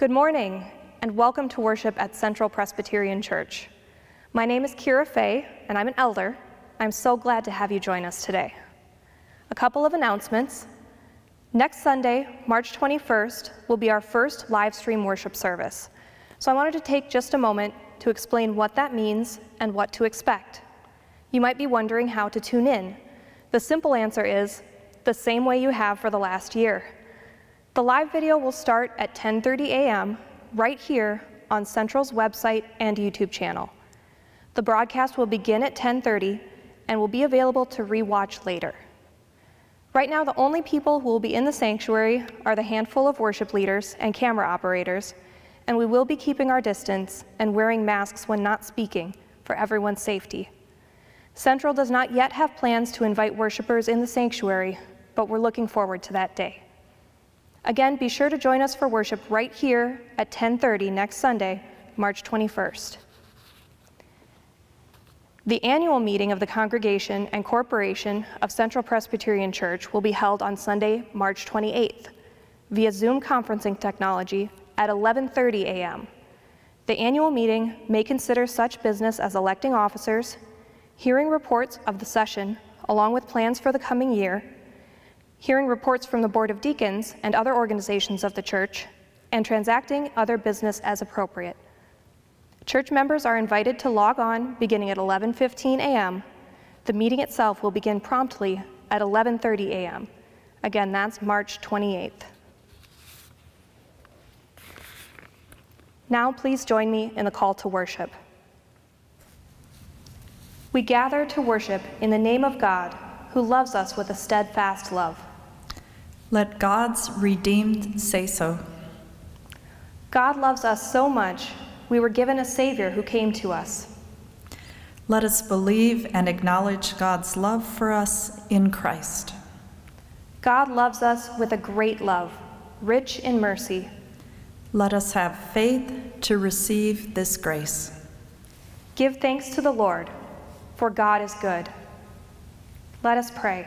Good morning, and welcome to worship at Central Presbyterian Church. My name is Kiera Faye, and I'm an elder. I'm so glad to have you join us today. A couple of announcements. Next Sunday, March 21st, will be our first live stream worship service. So I wanted to take just a moment to explain what that means and what to expect. You might be wondering how to tune in. The simple answer is the same way you have for the last year. The live video will start at 10:30 a.m. right here on Central's website and YouTube channel. The broadcast will begin at 10:30 and will be available to rewatch later. Right now, the only people who will be in the sanctuary are the handful of worship leaders and camera operators, and we will be keeping our distance and wearing masks when not speaking for everyone's safety. Central does not yet have plans to invite worshipers in the sanctuary, but we're looking forward to that day. Again, be sure to join us for worship right here at 10:30 next Sunday, March 21st. The annual meeting of the congregation and corporation of Central Presbyterian Church will be held on Sunday, March 28th via Zoom conferencing technology at 11:30 a.m. The annual meeting may consider such business as electing officers, hearing reports of the session along with plans for the coming year, hearing reports from the Board of Deacons and other organizations of the church, and transacting other business as appropriate. Church members are invited to log on beginning at 11:15 a.m. The meeting itself will begin promptly at 11:30 a.m. Again, that's March 28th. Now please join me in the call to worship. We gather to worship in the name of God, who loves us with a steadfast love. Let God's redeemed say so. God loves us so much, we were given a Savior who came to us. Let us believe and acknowledge God's love for us in Christ. God loves us with a great love, rich in mercy. Let us have faith to receive this grace. Give thanks to the Lord, for God is good. Let us pray.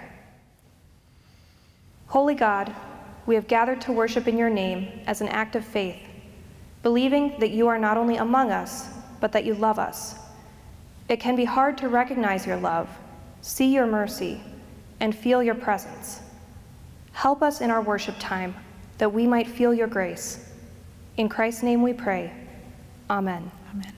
Holy God, we have gathered to worship in your name as an act of faith, believing that you are not only among us, but that you love us. It can be hard to recognize your love, see your mercy, and feel your presence. Help us in our worship time that we might feel your grace. In Christ's name we pray. Amen. Amen.